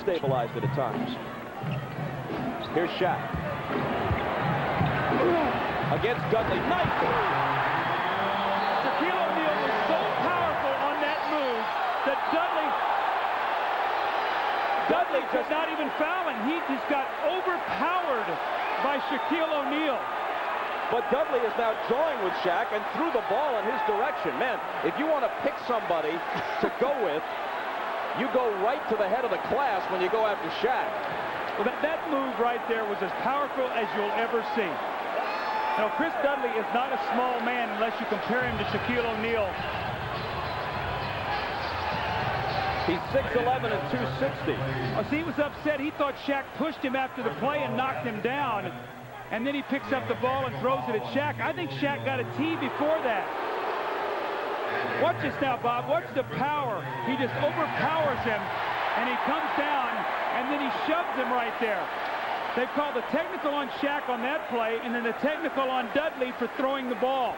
destabilized it at times. Here's Shaq. Against Dudley. Nice move. Shaquille O'Neal was so powerful on that move that Dudley Dudley could not even foul and He just got overpowered by Shaquille O'Neal. But Dudley is now drawing with Shaq and threw the ball in his direction. Man, if you want to pick somebody to go with, you go right to the head of the class when you go after Shaq. Well, that, that move right there was as powerful as you'll ever see. Now, Chris Dudley is not a small man unless you compare him to Shaquille O'Neal. He's 6'11 and 260. Oh, see, he was upset. He thought Shaq pushed him after the play and knocked him down. And then he picks up the ball and throws it at Shaq. I think Shaq got a tee before that. Watch this now, Bob. Watch the power. He just overpowers him, and he comes down, and then he shoves him right there. They've called the technical on Shaq on that play, and then the technical on Dudley for throwing the ball.